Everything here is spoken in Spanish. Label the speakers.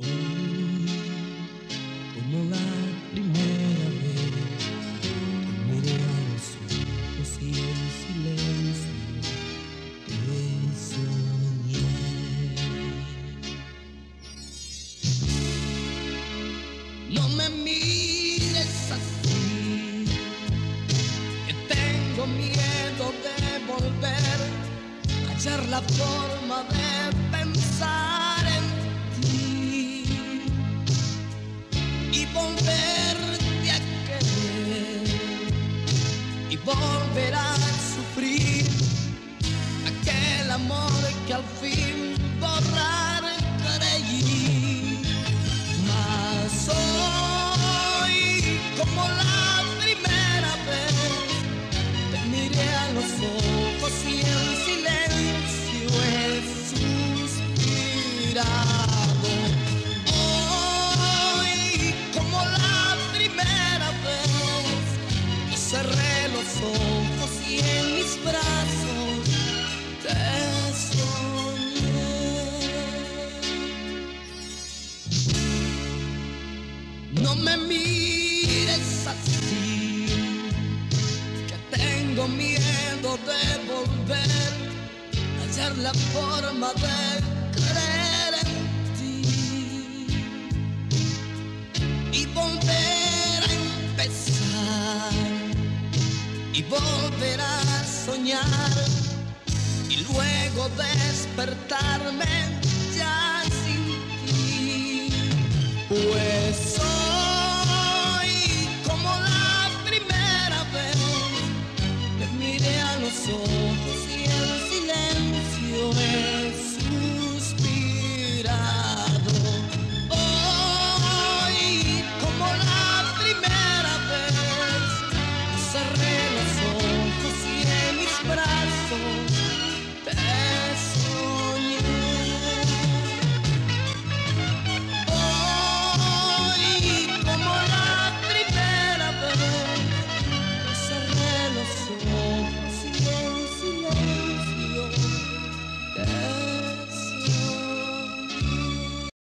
Speaker 1: Como la primera vez, me derrán sus ojos y el silencio de su miel. No me mires así, que tengo miedo de volver a echar la forma de. y volverte a querer. Y volver a sufrir aquel amor que al fin ojos y en mis brazos te soñé. No me mires así, que tengo miedo de volver a hallar la forma de creer. volver soñar y luego despertarme ya sin ti. Pues soy como la primera vez que miré a los ojos